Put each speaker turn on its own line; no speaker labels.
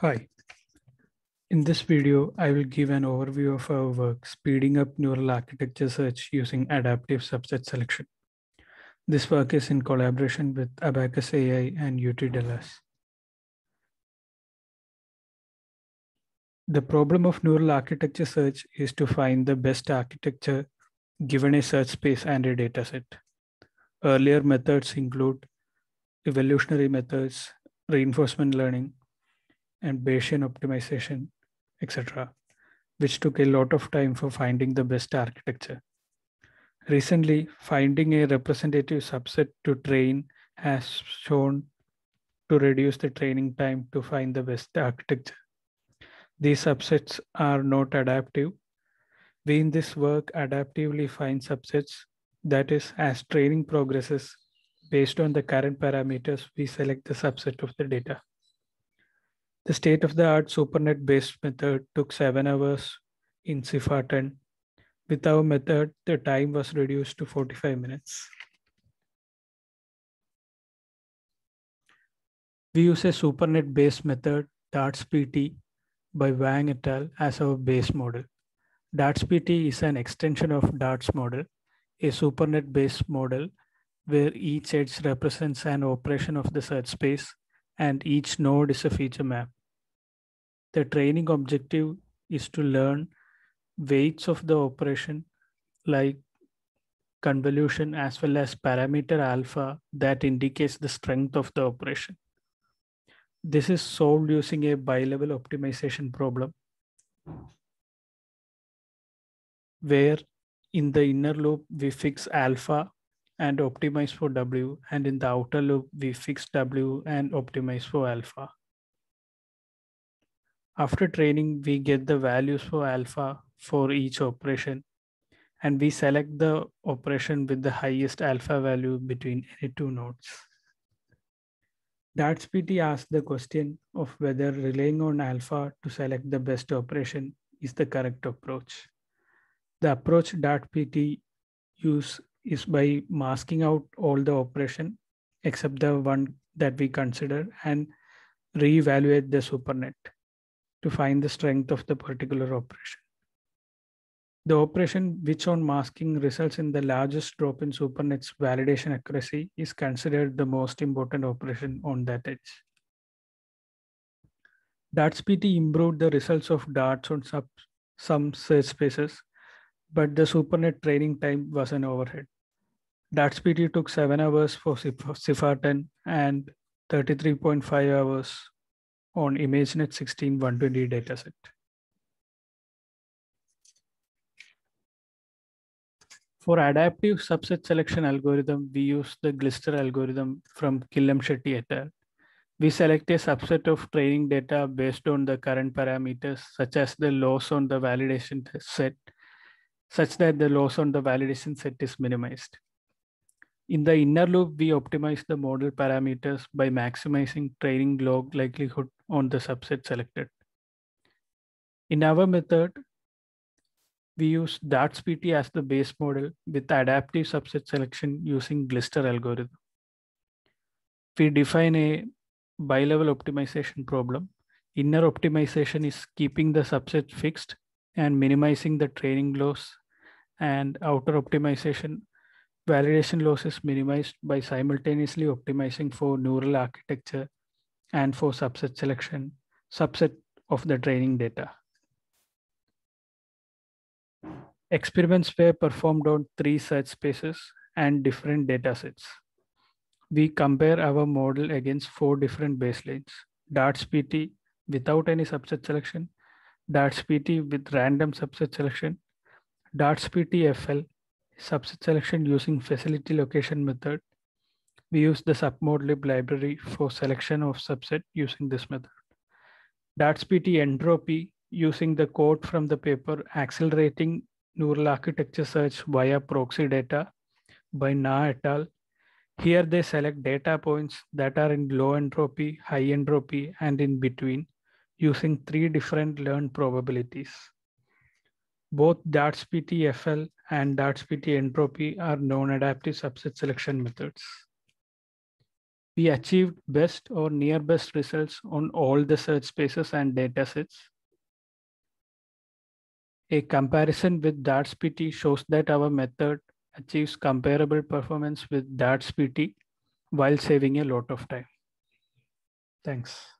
Hi. In this video, I will give an overview of our work speeding up neural architecture search using adaptive subset selection. This work is in collaboration with Abacus AI and UT Dallas. The problem of neural architecture search is to find the best architecture given a search space and a dataset. Earlier methods include evolutionary methods, reinforcement learning, and Bayesian optimization, etc., which took a lot of time for finding the best architecture. Recently, finding a representative subset to train has shown to reduce the training time to find the best architecture. These subsets are not adaptive. We in this work adaptively find subsets, that is, as training progresses, based on the current parameters, we select the subset of the data. The state-of-the-art SuperNet-based method took seven hours in CIFAR 10. With our method, the time was reduced to 45 minutes. We use a SuperNet-based method, DARTS-PT, by Wang et al. as our base model. DARTS-PT is an extension of DARTS model, a SuperNet-based model where each edge represents an operation of the search space and each node is a feature map. The training objective is to learn weights of the operation like convolution as well as parameter alpha that indicates the strength of the operation. This is solved using a bi-level optimization problem where in the inner loop we fix alpha and optimize for W and in the outer loop we fix W and optimize for alpha. After training, we get the values for alpha for each operation and we select the operation with the highest alpha value between any two nodes. DARTS-PT asks the question of whether relying on alpha to select the best operation is the correct approach. The approach DARTS-PT use is by masking out all the operation except the one that we consider and reevaluate the supernet to find the strength of the particular operation. The operation which on masking results in the largest drop in SuperNet's validation accuracy is considered the most important operation on that edge. DARTS-PT improved the results of DARTS on sub, some search spaces, but the SuperNet training time was an overhead. DARTS-PT took 7 hours for CIFAR 10 and 33.5 hours on ImageNet 16 120 dataset. For adaptive subset selection algorithm, we use the Glister algorithm from Killamsetty et al. We select a subset of training data based on the current parameters, such as the loss on the validation set, such that the loss on the validation set is minimized. In the inner loop, we optimize the model parameters by maximizing training log likelihood on the subset selected. In our method, we use DARTS-PT as the base model with adaptive subset selection using Glister algorithm. We define a bi-level optimization problem. Inner optimization is keeping the subset fixed and minimizing the training loss and outer optimization validation loss is minimized by simultaneously optimizing for neural architecture and for subset selection, subset of the training data. Experiments were performed on three search spaces and different data sets. We compare our model against four different baselines, DARTS-PT without any subset selection, DARTS-PT with random subset selection, DARTS-PT FL subset selection using facility location method. We use the submodlib library for selection of subset using this method. DARTS-PT entropy using the code from the paper accelerating neural architecture search via proxy data by Na et al. Here they select data points that are in low entropy, high entropy, and in between using three different learned probabilities. Both DARTS-PT FL and DARTS-PT entropy are non-adaptive subset selection methods. We achieved best or near best results on all the search spaces and datasets. A comparison with DARTS-PT shows that our method achieves comparable performance with DARTS-PT while saving a lot of time. Thanks.